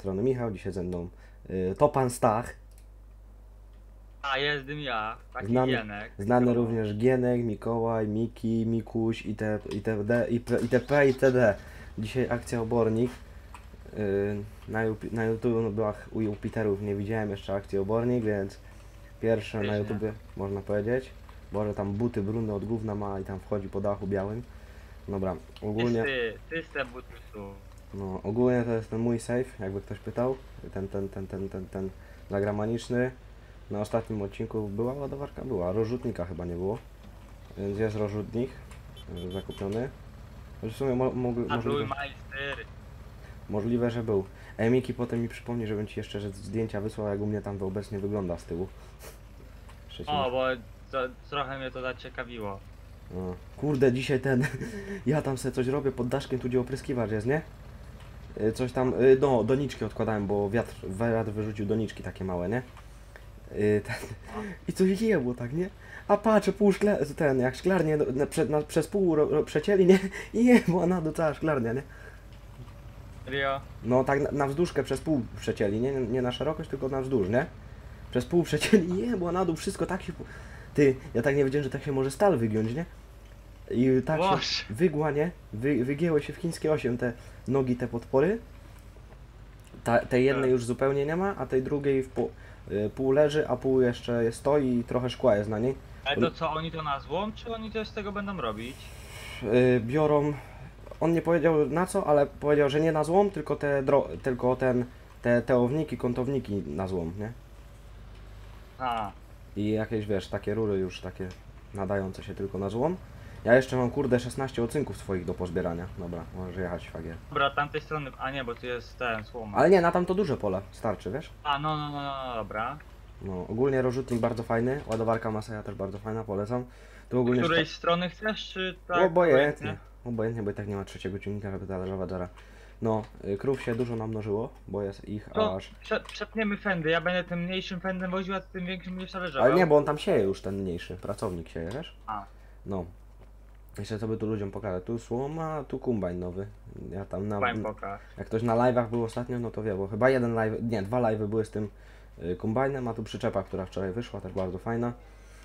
strony Michał, dzisiaj ze mną y, to pan Stach, A jestem ja, taki Znany- Janek. znany No. również Gienek, Mikołaj, Miki, Mikuś, itd, IP- itp, itd. Dzisiaj akcja Obornik. Y, Na, na YouTube była ch- u Jupiterów, nie widziałem jeszcze akcji Obornik, więc pierwsze na Też nie. Można powiedzieć. Boże, tam buty brudne od gówna ma i tam wchodzi po dachu białym. Dobra, ogólnie... Ty, ty te buty są. No, ogólnie to jest ten mój save, jakby ktoś pytał. Ten, ten, ten, ten, ten, ten zagramaniczny. Na ostatnim odcinku była ładowarka? Była. Rozrzutnika chyba nie było. Więc jest rozrzutnik y, zakupiony. Choć W sumie mo możliwe, możliwe, że był. Ej, Miki potem mi przypomni, żebym ci jeszcze zdjęcia wysłał, jak u mnie tam obecnie wygląda z tyłu. O, bo to, trochę mnie to zaciekawiło. No. Kurde, dzisiaj ten. Ja tam sobie coś robię pod daszkiem, tu gdzie opryskiwacz jest, nie? Y, Coś tam. y, No, doniczki odkładałem, bo wiatr, wiatr wyrzucił doniczki takie małe, nie? Y, Ten, I coś jebło, tak, nie? A patrzę, pół szkla, ten, jak szklarnię do- na, na, przez pół ro, ro, przecięli, nie? I jebło na dół cała szklarnia, nie? Serio? No, tak na, na wzdłużkę przez pół przecięli, nie? Nie na szerokość, tylko na wzdłuż, nie? Przez pół przecięli i jebło na dół, wszystko tak się... Ty, ja tak nie wiedziałem, że tak się może stal wygiąć, nie? I tak Boże. się wygła, nie? Wy, wygięły się w chińskie 8 te nogi, te podpory. Ta, tej jednej Tak. już zupełnie nie ma, a tej drugiej w pół, y, pół leży, a pół jeszcze stoi i trochę szkła jest na niej. Ale to co, oni to na złom, czy oni coś z tego będą robić? Y, biorą... On nie powiedział na co, ale powiedział, że nie na złom, tylko te dro, tylko ten, te, te owniki, kątowniki na złom, nie? A, I jakieś, wiesz, takie rury już takie nadające się tylko na złom. Ja jeszcze mam, kurde, 16 ocynków swoich do pozbierania. Dobra, możesz jechać fagier. dobra, tamtej strony, a nie, bo tu jest ten, słoma. Ale nie, na tam to duże pole starczy, wiesz? A, no, no, no, no, dobra. No, ogólnie rozrzutnik bardzo fajny, ładowarka Maseja też bardzo fajna, polecam. Tu Z ogólnie... której strony chcesz, czy tak? obojętnie. Obojętnie, bo i tak nie ma trzeciego ciągnika, żeby talerzować zara. No, y, krów się dużo namnożyło, bo jest ich To aż... prze, przepniemy fendy, ja będę tym mniejszym fendem woził, a ty tym większym będziesz zależał. Ale nie, bo on tam sieje już, ten mniejszy, pracownik sieje, wiesz? A. No. Jeszcze co by tu ludziom pokazać, tu słoma, tu kombajn nowy. Ja tam na... Pokaż. Jak ktoś na live'ach był ostatnio, no to wie, bo chyba jeden live, nie, dwa live'y były z tym y, kombajnem, a tu przyczepa, która wczoraj wyszła, też bardzo fajna.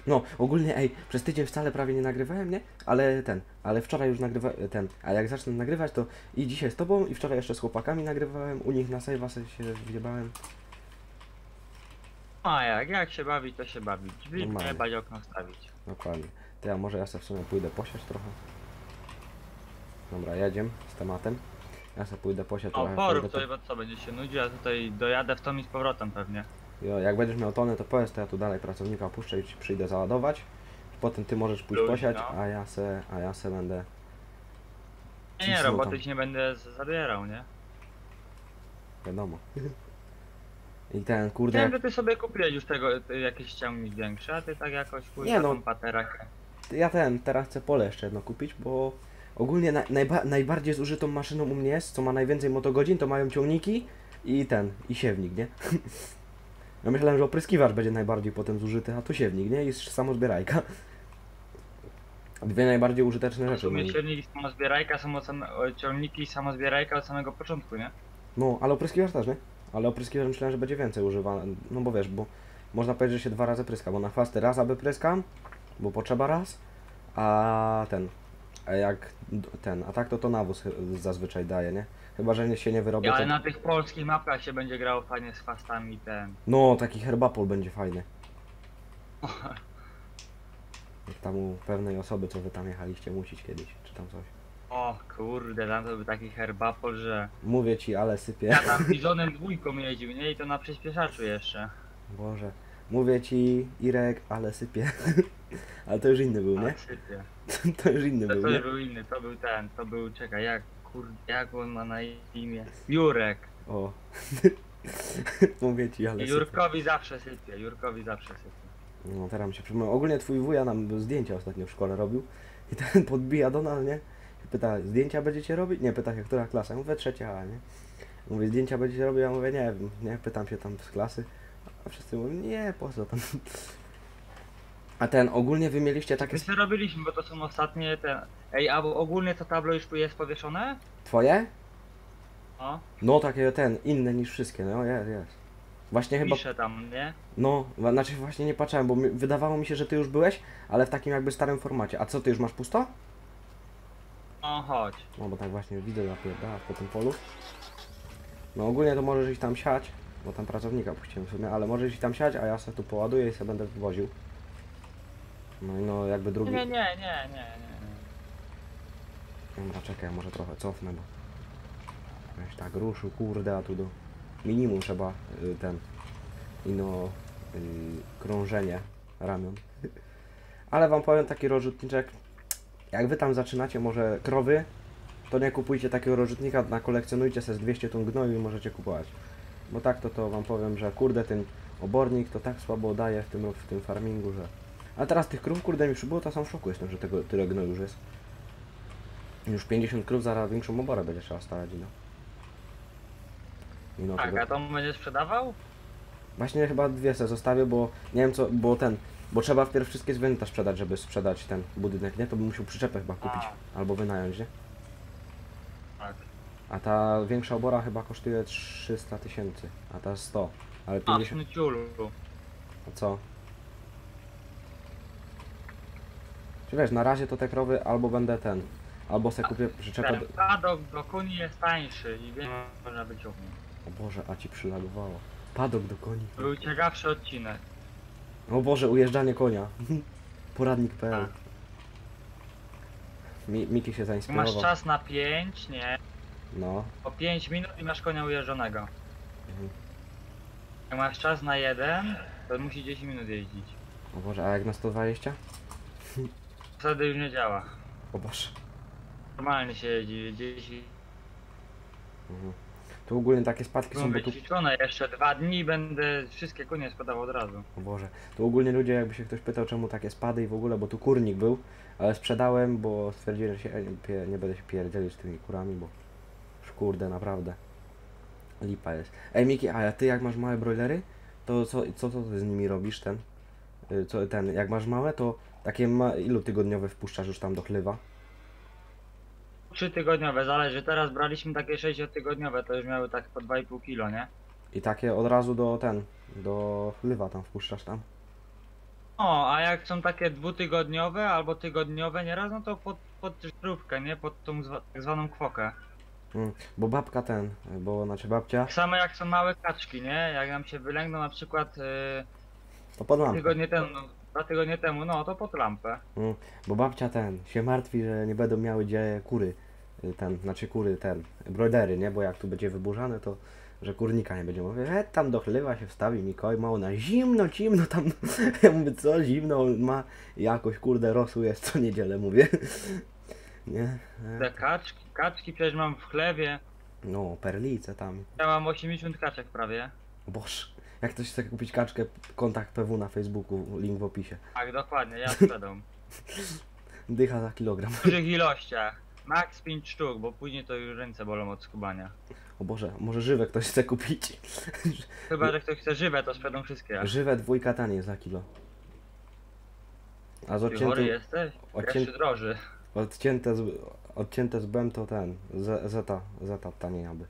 No, ogólnie, ej, przez tydzień wcale prawie nie nagrywałem, nie? Ale ten, ale wczoraj już nagrywa, ten, a jak zacznę nagrywać, to i dzisiaj z tobą, i wczoraj jeszcze z chłopakami nagrywałem, u nich na save'a się wjebałem. A jak, jak się bawić, to się bawić. Drzwi bać okno stawić. Dokładnie. Ty, a może ja sobie w sumie pójdę posiać trochę? Dobra, jedziemy z tematem. Ja sobie pójdę posiać O, trochę. porób sobie, bo co, będzie się nudził, a tutaj dojadę w to i z powrotem pewnie. Jo, jak będziesz miał tonę, to powiedz, to ja tu dalej pracownika opuszczę i ci przyjdę załadować. Potem ty możesz pójść Luźno. posiać, a ja se, a ja se będę... Nie, nie, Cisnął roboty ci nie będę z- zabierał, nie? wiadomo. I ten, kurde, Wiem, jak, że ty sobie kupiłeś już tego, ty, jakiś ciągnik większy, a ty tak jakoś kurwa Nie no. tą. Ja ten, teraz chcę pole jeszcze jedno kupić, bo ogólnie na, najba, najbardziej zużytą maszyną u mnie jest, co ma najwięcej motogodzin, to mają ciągniki i ten, i siewnik, nie? Ja myślałem, że opryskiwacz będzie najbardziej potem zużyty, a to siewnik, nie? I samozbierajka. Dwie najbardziej użyteczne W rzeczy. sumie moim- silniki samozbierajka są od same, ciągniki samozbierajka od samego początku, nie? No, ale opryskiwacz też, nie? Ale opryskiwacz myślałem, że będzie więcej używany. No bo wiesz, bo można powiedzieć, że się dwa razy pryska, bo na chwasty raz aby pryskam, bo potrzeba raz, a ten, a jak ten, a tak to to nawóz zazwyczaj daje, nie? Chyba, że się nie wyrobię, ale to... na tych polskich mapach się będzie grało fajnie z chwastami ten. No, taki herbapol będzie fajny. Jak tam u pewnej osoby, co wy tam jechaliście, musić kiedyś, czy tam coś. O kurde, tam to był taki herbapol, że... Mówię ci, ale sypie. Ja tam bizonem dwójką jeździł, nie? I to na przyspieszaczu jeszcze. Boże. Mówię ci, Irek, ale sypie. ale to już inny był, nie? To już inny To, był, to nie? był inny, to był ten, to był, czekaj, jak kurde, jak on ma na imię? Jurek. O. Mówię ci, ale sypie. Jurkowi zawsze sypie, Jurkowi zawsze sypie. No teraz mi się przypomniał. Ogólnie twój wuja nam zdjęcia ostatnio w szkole robił. I ten podbija do nas, nie? I pyta, zdjęcia będziecie robić? Nie, pyta się, która klasa? Ja mówię, trzecia A, nie? Mówię, zdjęcia będziecie robić? Ja mówię, nie wiem, nie? Pytam się tam z klasy. A wszyscy mówią, nie, po co tam? A ten, ogólnie wy mieliście takie... My sobie robiliśmy, bo to są ostatnie te... Ej, a ogólnie to tablo już tu jest powieszone? Twoje? O, No takie ten, inne niż wszystkie, no jest, jest. Właśnie chyba, piszę tam, nie? no, znaczy właśnie nie patrzyłem, bo mi, wydawało mi się, że ty już byłeś, ale w takim jakby starym formacie. A co, ty już masz pusto? O, chodź. No bo tak właśnie widzę napierdalasz po tym polu. No ogólnie to możesz iść tam siać, bo tam pracownika puściłem sobie, ale możesz iść tam siać, a ja sobie tu poładuję i sobie będę woził. No i no jakby drugi... Nie, nie, nie, nie, nie. Dobra, czekaj, może trochę cofnę, bo... Weź tak ruszył, kurde, a tu do... Minimum trzeba y, ten... Ino... Y, krążenie ramion. Ale wam powiem taki rozrzutniczek. Jak wy tam zaczynacie może krowy, to nie kupujcie takiego rozrzutnika, na kolekcjonujcie se z 200 ton gnoju i możecie kupować. Bo tak to to wam powiem, że kurde ten obornik to tak słabo daje w tym, w tym farmingu, że... A teraz tych krów kurde mi przybyło, to sam w szoku jestem, że tego tyle gnoju już jest. Już 50 krów, zaraz większą oborę będzie trzeba stawiać, no. I no Tak, tego- a to będzie sprzedawał? Właśnie chyba dwie se zostawię, bo nie wiem co, bo ten, bo trzeba wpierw wszystkie zwierzęta sprzedać, żeby sprzedać ten budynek, nie? To bym musiał przyczepę chyba kupić, albo wynająć, nie? Tak. A ta większa obora chyba kosztuje 300 tysięcy, a ta 100, ale A, 50, snuciulu. a co? Czy wiesz, na razie to te krowy albo będę ten, albo se kupię przyczepę do... padok do koni jest tańszy i więcej można wyciągnąć. O Boże, a ci przylagowało. Padok do koni. Był ciekawszy odcinek. O Boże, ujeżdżanie konia. Poradnik.pl Tak. Mi, Miki się Masz zainspirował. czas na 5, nie? No. Po 5 minut i masz konia ujeżdżonego. Mhm. Jak masz czas na 1, to musi 10 minut jeździć. O Boże, a jak na 120? Wtedy już nie działa. O Boże. Normalnie się jeździ 10 Mhm. Tu ogólnie takie spadki są, bo tu... jeszcze dwa dni i będę wszystkie konie sprzedawał od razu. O Boże. Tu ogólnie ludzie, jakby się ktoś pytał, czemu takie spady i w ogóle, bo tu kurnik był, ale sprzedałem, bo stwierdziłem, że się e, nie, pie- nie będę się pierdzielić z tymi kurami, bo już kurde, naprawdę. Lipa jest. Ej Miki, a ty jak masz małe broilery, to co, co, co ty z nimi robisz, ten? Y, Co, ten, jak masz małe, to takie ma, ilu tygodniowe wpuszczasz już tam do chlewa? Trzy tygodniowe, zależy. Teraz braliśmy takie 60-tygodniowe, to już miały tak po 2,5 kilo, nie? I takie od razu do ten, do chlewa tam wpuszczasz tam? O, a jak są takie dwutygodniowe albo tygodniowe nieraz, no to pod, pod żarówkę, nie? Pod tą zwa, tak zwaną kwokę. Mm, bo babka ten, bo znaczy babcia, Tak samo jak są małe kaczki, nie? Jak nam się wylęgną na przykład yy, to pod lampę. tygodnie temu, no, dwa tygodnie temu, no to pod lampę. Mm, bo babcia ten się martwi, że nie będą miały gdzie kury, y, ten, znaczy kury ten, broilery, nie? Bo jak tu będzie wyburzane, to że kurnika nie będzie. Mówię, e, tam do chlewa się wstawi Mikołaj, mało na zimno, zimno tam. Ja mówię, co zimno, on ma jakoś kurde rosół jest co niedzielę, mówię. Nie? Te E, kaczki, kaczki przecież mam w chlewie. no, perlice tam. Ja mam 80 kaczek prawie. Boż, jak ktoś chce kupić kaczkę, kontakt PW na Facebooku, link w opisie. Tak, dokładnie, ja sprzedam. Dycha za kilogram. W dużych ilościach. Max 5 sztuk, bo później to już ręce bolą od skubania. O Boże, może żywe ktoś chce kupić. Chyba, że ktoś chce żywe, to sprzedam wszystkie. Żywe dwójka taniej za kilo. A z Ty chory odciętym, jesteś? odcię- droży. odcięte, z, odcięte z BEM to ten, zeta, zeta taniej aby.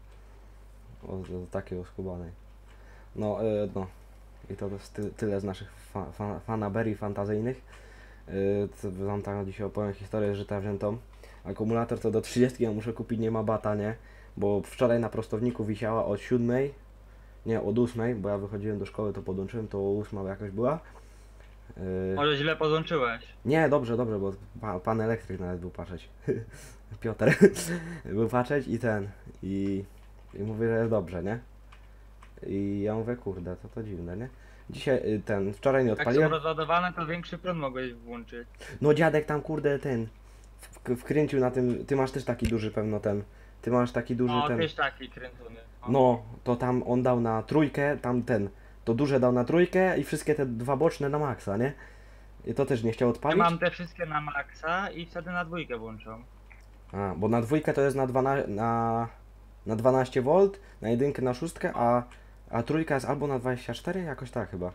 O, o takiego skubanej. No, e, no. I to jest ty, tyle z naszych fa, fa, fanaberii fantazyjnych. Co wam tam dzisiaj opowiem historię życia wziętą. Akumulator to do 30 ja muszę kupić, nie ma bata, nie? Bo wczoraj na prostowniku wisiała od 7, nie, od 8, bo ja wychodziłem do szkoły, to podłączyłem, to 8 jakoś była. E, Może źle podłączyłeś. nie, dobrze, dobrze, bo pa, pan elektryk nawet był patrzeć. Piotr był patrzeć i ten. I, I mówię, że jest dobrze, nie? I ja mówię, kurde, to to dziwne, nie? Dzisiaj y, ten, wczoraj nie Jak są odpaliłem. rozładowane, to większy prąd mogłeś włączyć. No dziadek tam kurde ten. w- Wkręcił na tym. Ty masz też taki duży pewno ten. Ty masz taki duży No, ten. też taki kręcony. No, to tam on dał na trójkę, tam ten. To duże dał na trójkę i wszystkie te dwa boczne na maksa, nie? I to też nie chciał Ja odpalić. mam te wszystkie na maksa i wtedy na dwójkę włączam. A, bo na dwójkę to jest na, 12, na, na 12 V, na jedynkę na szóstkę, a, a trójka jest albo na 24, jakoś tak chyba.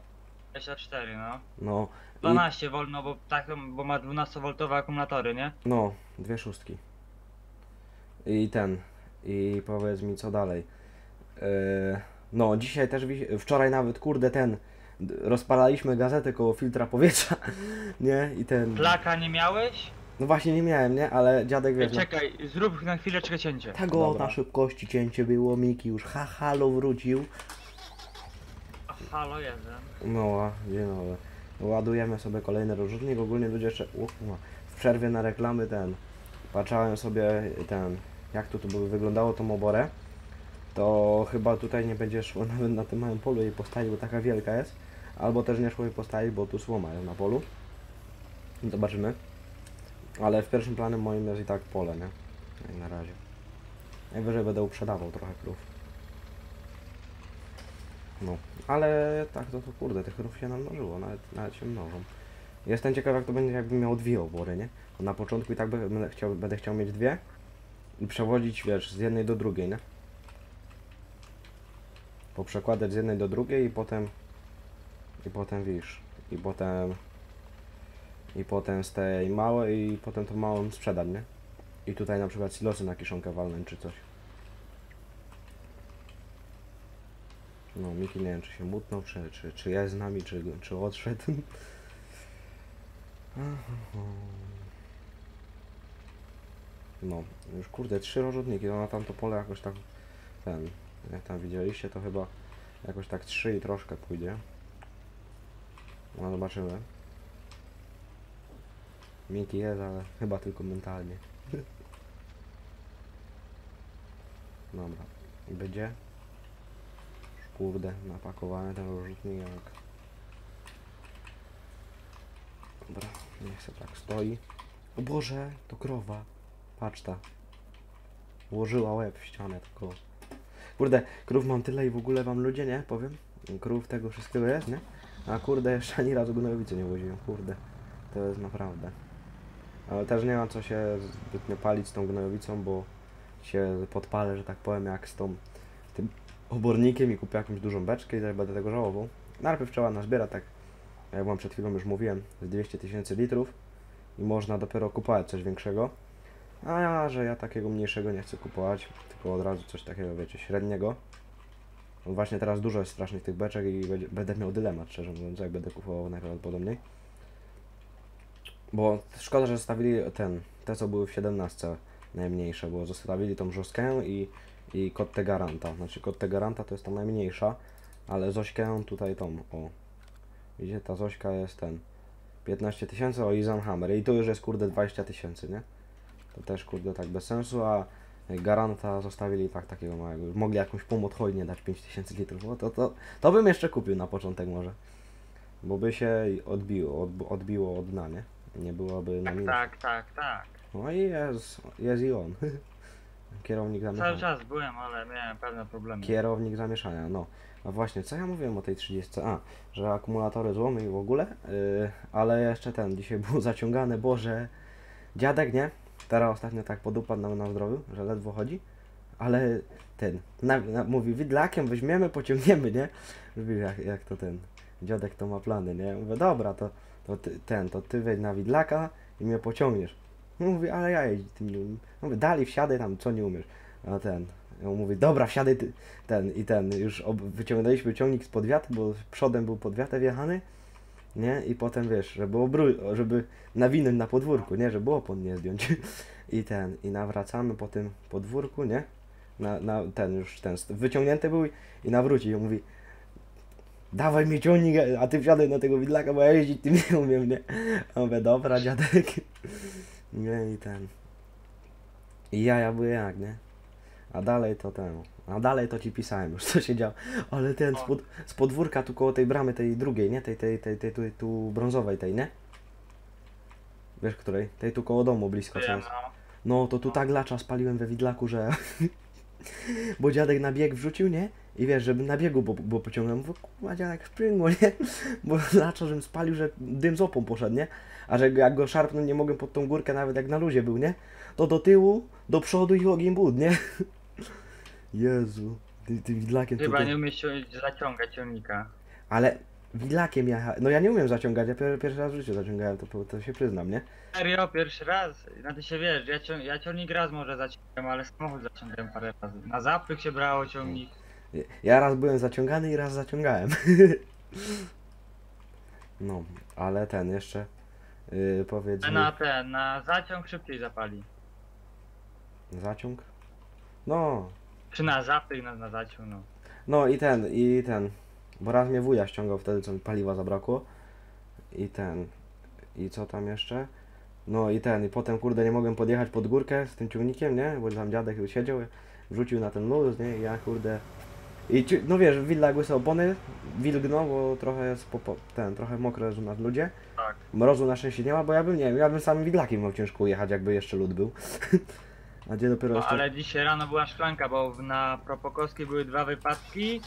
24, no. No, i, 12 V, no bo tak, bo ma 12V akumulatory, nie? no, dwie szóstki. I ten. I powiedz mi, co dalej. Yy, no, dzisiaj też, wi- wczoraj nawet, kurde, ten, d- rozpalaliśmy gazetę koło filtra powietrza, nie? I ten, Plaka nie miałeś? no właśnie nie miałem, nie? Ale dziadek, wiesz, no, Czekaj, zrób na chwileczkę cięcie. tak o, Dobra. na szybkości cięcie było, Miki już, ha, halo, wrócił. Halo jeden. No, dzień dobry. Ładujemy sobie kolejny rozrzutnik. Ogólnie ludzie jeszcze u, u, w przerwie na reklamy ten. Patrzałem sobie ten, jak to tu by wyglądało tą oborę. To chyba tutaj nie będzie szło nawet na tym małym polu jej postawić, bo taka wielka jest. Albo też nie szło jej postawić, bo tu słoma jest na polu. Zobaczymy. Ale w pierwszym planem moim jest i tak pole, nie? Jak na razie. Najwyżej będę uprzedawał trochę krów. No, ale tak to, to kurde, tych krów się namnożyło, nawet, nawet się mnożą. Jestem ciekaw jak to będzie jakbym miał dwie obory, nie? Bo na początku i tak będę chciał, będę chciał mieć dwie i przewodzić, wiesz, z jednej do drugiej, nie? Poprzekładać z jednej do drugiej i potem i potem wiesz, i potem i potem z tej małej i potem tą małą sprzedać, nie? I tutaj na przykład silosy na kiszonkę walnąć czy coś. No, Miki nie wiem, czy się mutnął, czy, czy, czy jest z nami, czy, czy odszedł. No, już kurde, trzy rozrzutniki, no na tamto pole jakoś tak, ten, jak tam widzieliście, to chyba jakoś tak trzy i troszkę pójdzie. No, zobaczymy. Miki jest, ale chyba tylko mentalnie. Dobra, będzie. Kurde, napakowany ten rozrzutnik jak... Dobra, niech se tak stoi. O Boże, to krowa. Patrz ta. Ułożyła łeb w ścianę tylko. Kurde, krów mam tyle i w ogóle wam ludzie, nie? Powiem. Krów tego wszystkiego jest, nie? A kurde, jeszcze ani razu gnojowicy nie woziłem, kurde. To jest naprawdę. Ale też nie ma co się zbytnio palić z tą gnojowicą, bo się podpalę, że tak powiem, jak z tą tym obornikiem i kupię jakąś dużą beczkę i też będę tego żałował. Najpierw trzeba nazbiera tak, jak wam przed chwilą już mówiłem, z 200 tysięcy litrów i można dopiero kupować coś większego. A ja, że ja takiego mniejszego nie chcę kupować, tylko od razu coś takiego, wiecie, średniego. No właśnie teraz dużo jest strasznych tych beczek i będę miał dylemat, szczerze mówiąc, jak będę kupował najprawdopodobniej. Bo szkoda, że zostawili ten, te co były w 17 najmniejsze, bo zostawili tą brzoskę i, i kotę garanta. Znaczy kotę garanta to jest ta najmniejsza, ale Zośkę tutaj tą, o. Widzicie, ta Zośka jest ten 15 tysięcy, o i Hammer i tu już jest kurde 20 tysięcy, nie? To też kurde tak bez sensu, a garanta zostawili tak takiego małego. Mogli jakąś pomoc hojnie dać 5000 litrów, to, to, to bym jeszcze kupił na początek może. Bo by się odbiło, od, odbiło od dna, nie? Nie byłoby na Tak, minus. tak, tak, tak. No i jest, jest i on. Kierownik Cały zamieszania. czas byłem, ale miałem pewne problemy. Kierownik zamieszania, no. A właśnie, co ja mówiłem o tej 30? A, że akumulatory złomy i w ogóle, yy, ale jeszcze ten, dzisiaj był zaciągany, Boże, dziadek, nie? Teraz ostatnio tak podupadł nam na zdrowiu, że ledwo chodzi, ale ten, na, na, mówi, wydlakiem weźmiemy, pociągniemy, nie? Mówi, jak, jak to ten, dziadek to ma plany, nie? Mówię, dobra, to, to ty, ten, to ty wejdź na widlaka i mnie pociągniesz. Mówi, ale ja jeździć tym nie umiem. Mówię, dali wsiadaj tam, co nie umiesz. A ten, on mówi, dobra, wsiadaj ty, ten i ten, już ob, wyciągnęliśmy ciągnik z podwiaty, bo przodem był podwiatę wjechany, nie, i potem wiesz, żeby obró, żeby nawinąć na podwórku, nie, żeby opon nie zdjąć. I ten, i nawracamy po tym podwórku, nie, na, na ten już, ten, wyciągnięty był i nawrócił, i mówi, dawaj mi ciągnik, a ty wsiadaj na tego widlaka, bo ja jeździć tym nie umiem, nie. A mówię, dobra, dziadek. Nie, i ten. I jaja były jak, nie? A dalej to ten. A dalej to ci pisałem już, co się działo. Ale ten z, pod, z podwórka tu koło tej bramy, tej drugiej, nie? Tej, tej, tej, tej, tej tu brązowej tej, nie? Wiesz której? Tej tu koło domu blisko jest. no. No to tu tak lacza spaliłem we widlaku, że... bo dziadek na bieg wrzucił, nie? I wiesz, żeby na biegu, bo, bo pociągnął, mówię, kurwa dziadek sprzęgło, nie? Bo lacza, żebym spalił, że dym z opą poszedł, nie? A że jak go szarpnąć nie mogłem pod tą górkę, nawet jak na luzie był, nie? To do tyłu, do przodu i ogień bud, nie? Jezu, ty, widlakiem Chyba tutaj... nie umiesz cią- zaciągać ciągnika. Ale Widlakiem jechałem. No ja nie umiem zaciągać, ja pier pierwszy raz w życiu zaciągałem, to, to się przyznam, nie? Serio, pierwszy raz? No ty się wiesz, ja, cią ja ciągnik raz może zaciągam, ale samochód zaciągałem parę razy. Na zapych się brało ciągnik. Ja raz byłem zaciągany i raz zaciągałem. No, ale ten jeszcze yy, powiedz mi, na ten, na zaciąg szybciej zapali. zaciąg? No, Czy na zapych, na, na zaciąg, no. no i ten, i ten, bo raz mnie wuja ściągał wtedy, co mi paliwa zabrakło i ten, i co tam jeszcze? No i ten, i potem kurde nie mogłem podjechać pod górkę z tym ciągnikiem, nie? Bo tam dziadek siedział, wrzucił na ten luz, nie? I ja kurde... I ci- no wiesz, wilgły są opony, wilgną, bo trochę jest popo, ten, trochę mokre na ludzie. Tak. Mrozu na szczęście nie ma, bo ja bym, nie wiem, ja bym samym widlakiem miał ciężko jechać, jakby jeszcze lód był. A gdzie dopiero No jeszcze... ale dzisiaj rano była szklanka, bo na Propokowskiej były dwa wypadki,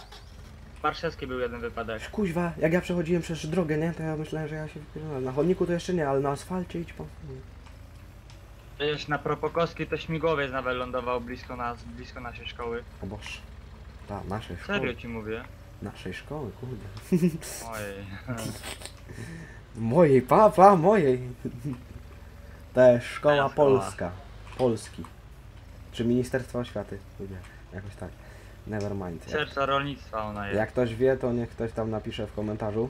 w Warszawskiej był jeden wypadek. Kuźwa, jak ja przechodziłem przez drogę, nie? To ja myślałem, że ja się wypierdolę. Na chodniku to jeszcze nie, ale na asfalcie idź pan. Przecież na Propokowskiej to śmigłowiec nawet lądował blisko nas, blisko naszej szkoły. O Boże. Ta, naszej szkoły. Serio ci mówię. Naszej szkoły, kurde. Ojej. Mojej, papa, mojej. To jest szkoła Moja szkoła. polska. Polski. Czy Ministerstwa Oświaty. Lubię, jakoś tak. Never mind. Jak, Serca rolnictwa ona jest. jak ktoś wie, to niech ktoś tam napisze w komentarzu.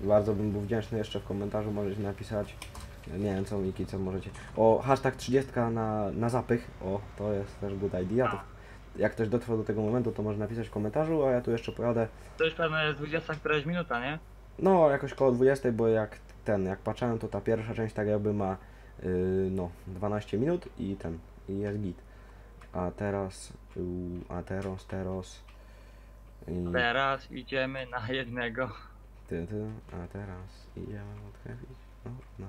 Bardzo bym był wdzięczny jeszcze w komentarzu, możecie napisać. Nie wiem co Miki, co możecie. O, hashtag 30 na, na zapych. O, to jest też good idea. To, jak ktoś dotrwał do tego momentu, to może napisać w komentarzu, a ja tu jeszcze pojadę To już pewno jest 20 któraś minuta, nie? No, jakoś koło 20, bo jak ten, jak patrzyłem, to ta pierwsza część tak jakby ma yy, no 12 minut i ten, i jest git. A teraz, yy, a teraz, teraz, i, Teraz idziemy na jednego. ty, ty, a teraz idziemy odchylić. No,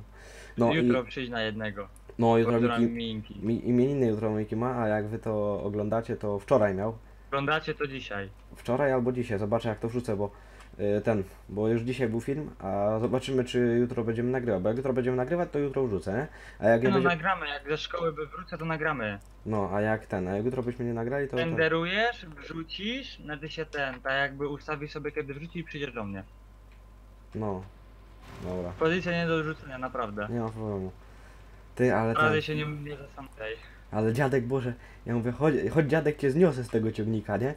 no. Jutro i, przyjść na jednego. no jutro Miki, mi, imieniny jutro Miki ma, a jak wy to oglądacie, to wczoraj miał. Oglądacie to dzisiaj. Wczoraj albo dzisiaj, zobaczę jak to wrzucę, bo y, ten, bo już dzisiaj był film, a zobaczymy czy jutro będziemy nagrywać, bo jak jutro będziemy nagrywać, to jutro wrzucę, nie? A jak nie No będzie... nagramy, jak ze szkoły by wrócę, to nagramy. No, a jak ten, a jak jutro byśmy nie nagrali, to... ten- Renderujesz, wrzucisz, na ty się ten, tak jakby ustawisz sobie kiedy wrzuci i przyjdziesz do mnie. No, dobra, Pozycja nie do wrzucenia, naprawdę. nie ma problemu. Ty, ale ten, Naprawdę się nie, nie zastanawiaj. ale dziadek, Boże, ja mówię, chodź, chodź dziadek cię zniosę z tego ciągnika, nie?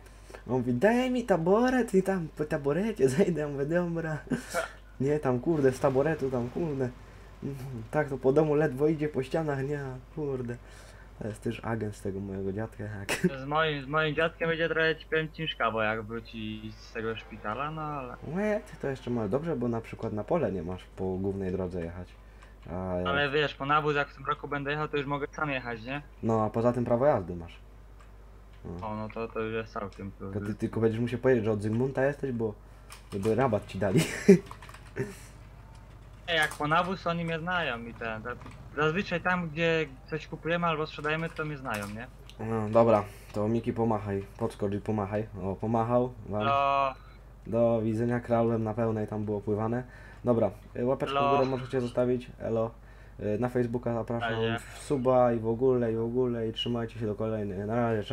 On mówi, daj mi taboret i tam po taborecie zejdę, ja mówię, dobra. Nie, tam kurde, z taboretu, tam kurde. Tak to po domu ledwo idzie po ścianach, nie, kurde. To jest też agent z tego mojego dziadka, jak. Z moim, z moim dziadkiem będzie trochę ci powiem ciężkawo jak wróci z tego szpitala, no ale... Ty to jeszcze masz dobrze, bo na przykład na pole nie masz po głównej drodze jechać. A jak... Ale wiesz, po nawóz jak w tym roku będę jechał, to już mogę sam jechać, nie? No, a poza tym prawo jazdy masz. No. O, no to, to już jest całkiem. Tylko ty tylko będziesz musiał powiedzieć, że od Zygmunta jesteś, bo żeby rabat ci dali. Jak po nawóz, oni mnie znają i ten... Zazwyczaj tam, gdzie coś kupujemy albo sprzedajemy, to mnie znają, nie? No, dobra, to Miki pomachaj, podskocz i pomachaj. O, pomachał. Wam. No, Do widzenia, krałem na pełnej tam było pływane. Dobra, y, łapeczkę w górę możecie zostawić, elo. Y, Na Facebooka zapraszam, w suba i w ogóle, i w ogóle i trzymajcie się do kolejnej. Na razie, cześć.